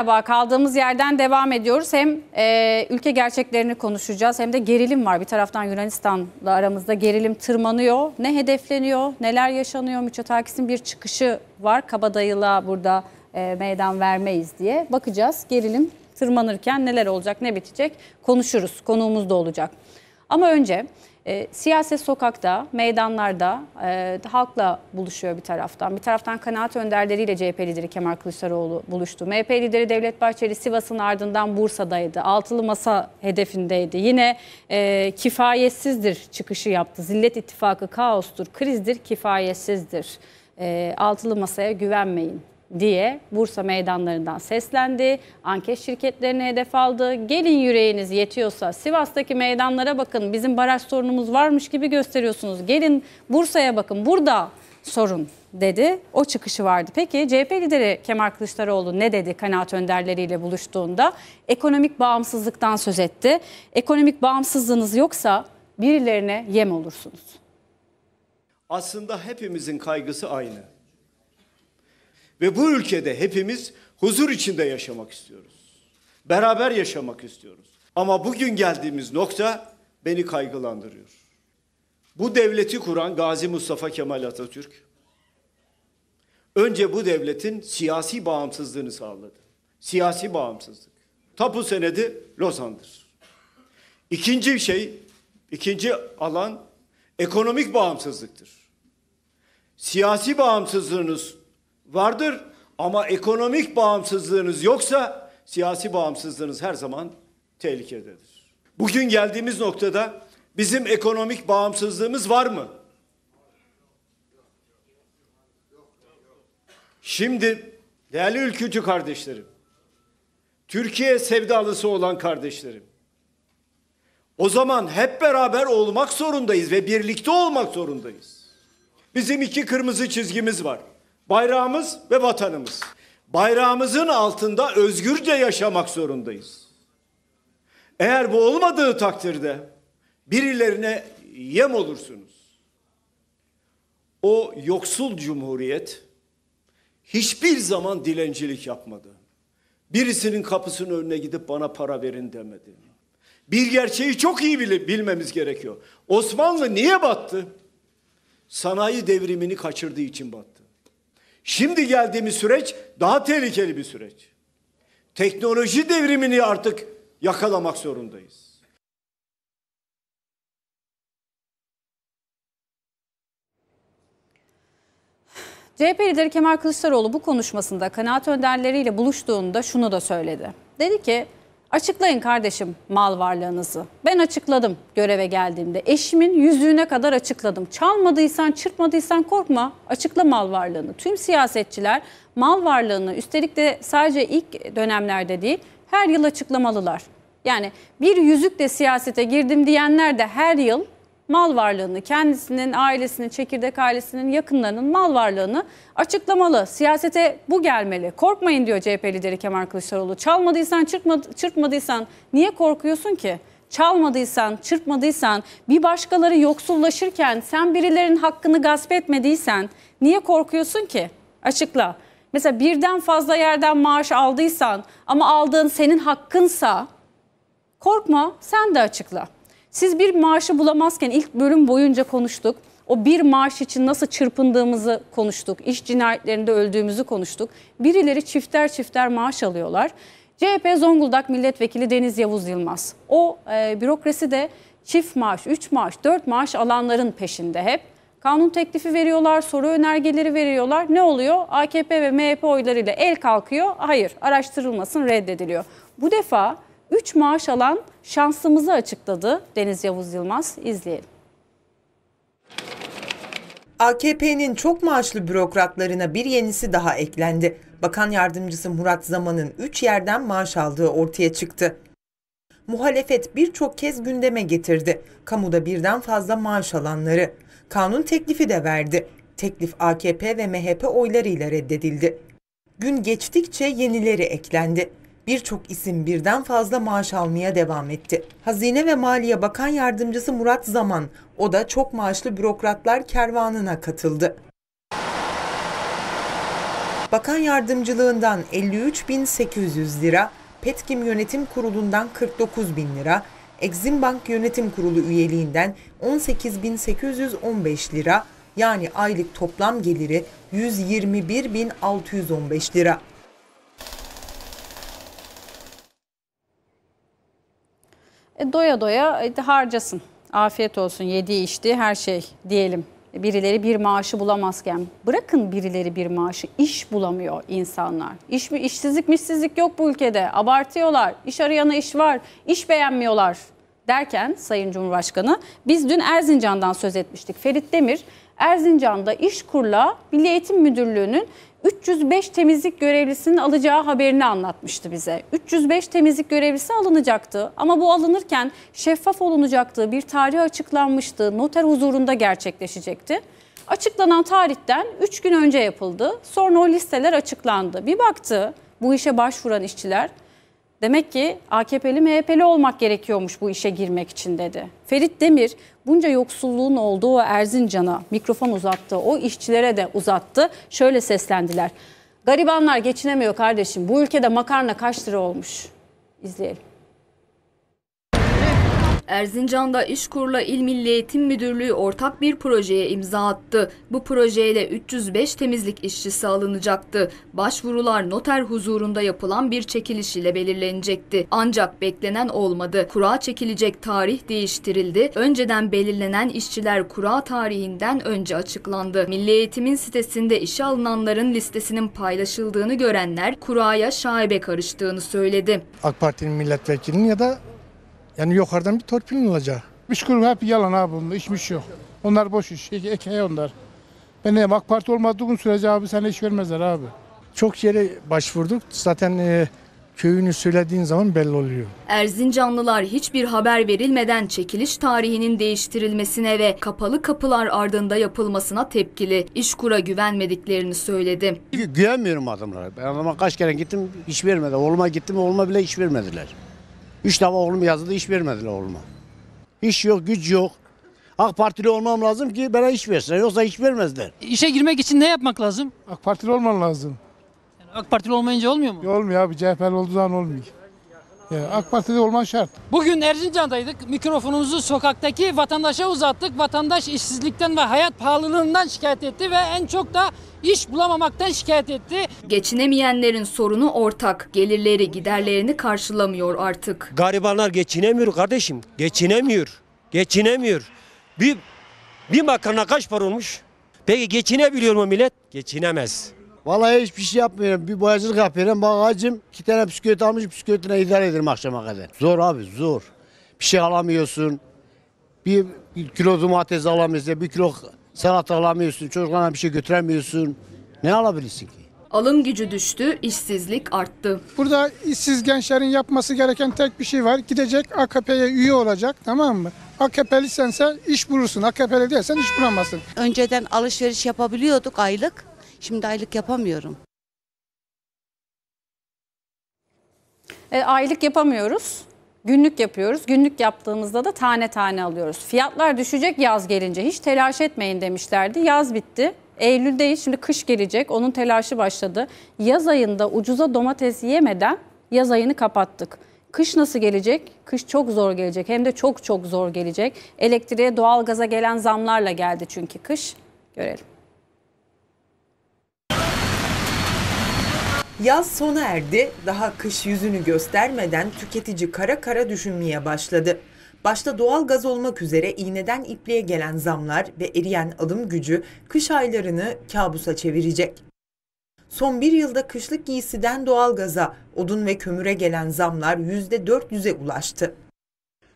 Merhaba, kaldığımız yerden devam ediyoruz. Hem e, ülke gerçeklerini konuşacağız hem de gerilim var. Bir taraftan Yunanistan'la aramızda gerilim tırmanıyor. Ne hedefleniyor, neler yaşanıyor? Mitsotakis'in bir çıkışı var. Kabadayılığa burada e, meydan vermeyiz diye. Bakacağız gerilim tırmanırken neler olacak, ne bitecek konuşuruz. Konuğumuz da olacak. Ama önce e, siyaset sokakta, meydanlarda e, halkla buluşuyor bir taraftan. Bir taraftan kanaat önderleriyle CHP lideri Kemal Kılıçdaroğlu buluştu. MHP lideri Devlet Bahçeli Sivas'ın ardından Bursa'daydı. Altılı masa hedefindeydi. Yine e, kifayetsizdir çıkışı yaptı. Zillet ittifakı kaostur, krizdir, kifayetsizdir. E, altılı masaya güvenmeyin diye Bursa meydanlarından seslendi. Anket şirketlerine hedef aldı. Gelin yüreğiniz yetiyorsa Sivas'taki meydanlara bakın. Bizim baraj sorunumuz varmış gibi gösteriyorsunuz. Gelin Bursa'ya bakın. Burada sorun dedi. O çıkışı vardı. Peki CHP lideri Kemal Kılıçdaroğlu ne dedi kanaat önderleriyle buluştuğunda? Ekonomik bağımsızlıktan söz etti. Ekonomik bağımsızlığınız yoksa birilerine yem olursunuz. Aslında hepimizin kaygısı aynı. Ve bu ülkede hepimiz huzur içinde yaşamak istiyoruz. Beraber yaşamak istiyoruz. Ama bugün geldiğimiz nokta beni kaygılandırıyor. Bu devleti kuran Gazi Mustafa Kemal Atatürk önce bu devletin siyasi bağımsızlığını sağladı. Siyasi bağımsızlık. Tapu senedi Lozan'dır. İkinci şey, ikinci alan ekonomik bağımsızlıktır. Siyasi bağımsızlığınız vardır ama ekonomik bağımsızlığınız yoksa siyasi bağımsızlığınız her zaman tehlikededir. Bugün geldiğimiz noktada bizim ekonomik bağımsızlığımız var mı? Şimdi değerli ülkücü kardeşlerim, Türkiye sevdalısı olan kardeşlerim, o zaman hep beraber olmak zorundayız ve birlikte olmak zorundayız. Bizim iki kırmızı çizgimiz var. Bayrağımız ve vatanımız. Bayrağımızın altında özgürce yaşamak zorundayız. Eğer bu olmadığı takdirde birilerine yem olursunuz. O yoksul cumhuriyet hiçbir zaman dilencilik yapmadı. Birisinin kapısının önüne gidip bana para verin demedi. Bir gerçeği çok iyi bilmemiz gerekiyor. Osmanlı niye battı? Sanayi devrimini kaçırdığı için battı. Şimdi geldiğimiz süreç daha tehlikeli bir süreç. Teknoloji devrimini artık yakalamak zorundayız. CHP lideri Kemal Kılıçdaroğlu bu konuşmasında kanaat önderleriyle buluştuğunda şunu da söyledi. Dedi ki Açıklayın kardeşim mal varlığınızı. Ben açıkladım göreve geldiğimde. Eşimin yüzüğüne kadar açıkladım. Çalmadıysan, çırpmadıysan korkma. Açıkla mal varlığını. Tüm siyasetçiler mal varlığını üstelik de sadece ilk dönemlerde değil her yıl açıklamalılar. Yani bir yüzükle siyasete girdim diyenler de her yıl mal varlığını, kendisinin, ailesinin, çekirdek ailesinin, yakınlarının mal varlığını açıklamalı. Siyasete bu gelmeli. Korkmayın diyor CHP lideri Kemal Kılıçdaroğlu. Çalmadıysan, çırpmadı, çırpmadıysan niye korkuyorsun ki? Çalmadıysan, çırpmadıysan, bir başkaları yoksullaşırken sen birilerinin hakkını gasp etmediysen niye korkuyorsun ki? Açıkla. Mesela birden fazla yerden maaş aldıysan ama aldığın senin hakkınsa korkma sen de açıkla. Siz bir maaşı bulamazken ilk bölüm boyunca konuştuk. O bir maaş için nasıl çırpındığımızı konuştuk. İş cinayetlerinde öldüğümüzü konuştuk. Birileri çifter çifter maaş alıyorlar. CHP Zonguldak Milletvekili Deniz Yavuz Yılmaz. O e, bürokrasi de çift maaş, üç maaş, dört maaş alanların peşinde hep. Kanun teklifi veriyorlar, soru önergeleri veriyorlar. Ne oluyor? AKP ve MHP oylarıyla el kalkıyor. Hayır, araştırılmasın, reddediliyor. Bu defa 3 maaş alan şansımızı açıkladı Deniz Yavuz Yılmaz. İzleyelim. AKP'nin çok maaşlı bürokratlarına bir yenisi daha eklendi. Bakan yardımcısı Murat Zaman'ın 3 yerden maaş aldığı ortaya çıktı. Muhalefet birçok kez gündeme getirdi. Kamuda birden fazla maaş alanları. Kanun teklifi de verdi. Teklif AKP ve MHP oylarıyla reddedildi. Gün geçtikçe yenileri eklendi birçok isim birden fazla maaş almaya devam etti. Hazine ve Maliye Bakan Yardımcısı Murat Zaman, o da çok maaşlı bürokratlar kervanına katıldı. Bakan yardımcılığından 53.800 lira, Petkim Yönetim Kurulu'ndan 49.000 lira, Exim Bank Yönetim Kurulu üyeliğinden 18.815 lira, yani aylık toplam geliri 121.615 lira. E, doya doya e, harcasın. Afiyet olsun yediği içtiği her şey diyelim. Birileri bir maaşı bulamazken bırakın birileri bir maaşı iş bulamıyor insanlar. İş, işsizlik mişsizlik yok bu ülkede. Abartıyorlar. İş arayana iş var. iş beğenmiyorlar derken Sayın Cumhurbaşkanı biz dün Erzincan'dan söz etmiştik. Ferit Demir Erzincan'da İşkur'la Milli Eğitim Müdürlüğü'nün 305 temizlik görevlisinin alacağı haberini anlatmıştı bize. 305 temizlik görevlisi alınacaktı ama bu alınırken şeffaf olunacaktı. Bir tarih açıklanmıştı. Noter huzurunda gerçekleşecekti. Açıklanan tarihten 3 gün önce yapıldı. Sonra o listeler açıklandı. Bir baktı bu işe başvuran işçiler Demek ki AKP'li MHP'li olmak gerekiyormuş bu işe girmek için dedi. Ferit Demir bunca yoksulluğun olduğu Erzincan'a mikrofon uzattı. O işçilere de uzattı. Şöyle seslendiler. Garibanlar geçinemiyor kardeşim. Bu ülkede makarna kaç lira olmuş? İzleyelim. Erzincan'da İşkur'la İl Milli Eğitim Müdürlüğü ortak bir projeye imza attı. Bu projeyle 305 temizlik işçisi alınacaktı. Başvurular noter huzurunda yapılan bir çekiliş ile belirlenecekti. Ancak beklenen olmadı. Kura çekilecek tarih değiştirildi. Önceden belirlenen işçiler kura tarihinden önce açıklandı. Milli Eğitim'in sitesinde işe alınanların listesinin paylaşıldığını görenler kuraya şaibe karıştığını söyledi. AK Parti'nin milletvekilinin ya da yani yukarıdan bir torpilin olacak. İş kurumu hep yalan abi bunda. İşmiş yok. Onlar boş iş. Ek- Ekmeği onlar. Ben diyeyim AK Parti olmadığın sürece abi sana iş vermezler abi. Çok yere başvurduk. Zaten e, köyünü söylediğin zaman belli oluyor. Erzincanlılar hiçbir haber verilmeden çekiliş tarihinin değiştirilmesine ve kapalı kapılar ardında yapılmasına tepkili. İşkur'a güvenmediklerini söyledi. Gü- Güvenmiyorum adamlara. Ben adama kaç kere gittim iş vermedi. Oğluma gittim oğluma bile iş vermediler. Üç defa oğlum yazdı iş vermediler oğluma. İş yok güç yok. AK Partili olmam lazım ki bana iş versinler. Yoksa iş vermezler. İşe girmek için ne yapmak lazım? AK Partili olman lazım. Yani AK Partili olmayınca olmuyor mu? Ya olmuyor abi. CHP'li olduğu zaman olmuyor. Ya AK Partili olman şart. Bugün Erzincan'daydık. Mikrofonumuzu sokaktaki vatandaşa uzattık. Vatandaş işsizlikten ve hayat pahalılığından şikayet etti ve en çok da iş bulamamaktan şikayet etti. Geçinemeyenlerin sorunu ortak. Gelirleri giderlerini karşılamıyor artık. Garibanlar geçinemiyor kardeşim. Geçinemiyor. Geçinemiyor. Bir, bir makarna kaç para olmuş? Peki geçinebiliyor mu millet? Geçinemez. Vallahi hiçbir şey yapmıyorum. Bir boyacılık yapıyorum. Bagacım iki tane bisküvit almış bisküvitine idare ederim akşama kadar. Zor abi zor. Bir şey alamıyorsun. Bir, bir kilo domates alamıyorsun. Bir kilo salata alamıyorsun. Çocuklarına bir şey götüremiyorsun. Ne alabilirsin ki? Alım gücü düştü, işsizlik arttı. Burada işsiz gençlerin yapması gereken tek bir şey var. Gidecek AKP'ye üye olacak tamam mı? AKP'li sense iş bulursun. AKP'li değilsen iş bulamazsın. Önceden alışveriş yapabiliyorduk aylık. Şimdi aylık yapamıyorum. E, aylık yapamıyoruz. Günlük yapıyoruz. Günlük yaptığımızda da tane tane alıyoruz. Fiyatlar düşecek yaz gelince. Hiç telaş etmeyin demişlerdi. Yaz bitti. Eylül'deyiz. Şimdi kış gelecek. Onun telaşı başladı. Yaz ayında ucuza domates yemeden yaz ayını kapattık. Kış nasıl gelecek? Kış çok zor gelecek. Hem de çok çok zor gelecek. Elektriğe, doğalgaza gelen zamlarla geldi çünkü kış. Görelim. Yaz sona erdi, daha kış yüzünü göstermeden tüketici kara kara düşünmeye başladı. Başta doğal gaz olmak üzere iğneden ipliğe gelen zamlar ve eriyen alım gücü kış aylarını kabusa çevirecek. Son bir yılda kışlık giysiden doğalgaza, odun ve kömüre gelen zamlar %400'e ulaştı.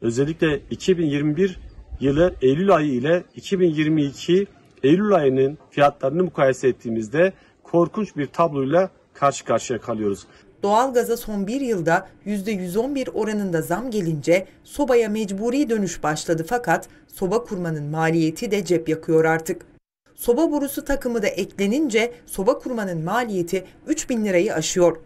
Özellikle 2021 yılı Eylül ayı ile 2022 Eylül ayının fiyatlarını mukayese ettiğimizde korkunç bir tabloyla karşı karşıya kalıyoruz. Doğalgaza son bir yılda %111 oranında zam gelince sobaya mecburi dönüş başladı fakat soba kurmanın maliyeti de cep yakıyor artık. Soba borusu takımı da eklenince soba kurmanın maliyeti 3000 lirayı aşıyor.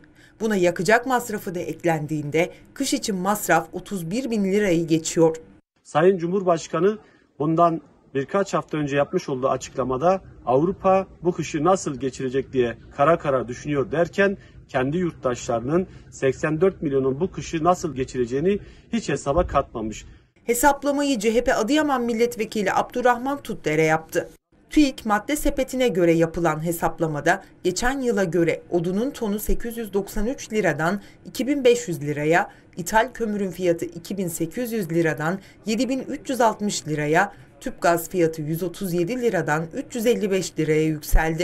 Buna yakacak masrafı da eklendiğinde kış için masraf 31 bin lirayı geçiyor. Sayın Cumhurbaşkanı bundan birkaç hafta önce yapmış olduğu açıklamada Avrupa bu kışı nasıl geçirecek diye kara kara düşünüyor derken kendi yurttaşlarının 84 milyonun bu kışı nasıl geçireceğini hiç hesaba katmamış. Hesaplamayı CHP Adıyaman Milletvekili Abdurrahman Tutdere yaptı. TÜİK madde sepetine göre yapılan hesaplamada geçen yıla göre odunun tonu 893 liradan 2500 liraya, ithal kömürün fiyatı 2800 liradan 7360 liraya, tüp gaz fiyatı 137 liradan 355 liraya yükseldi.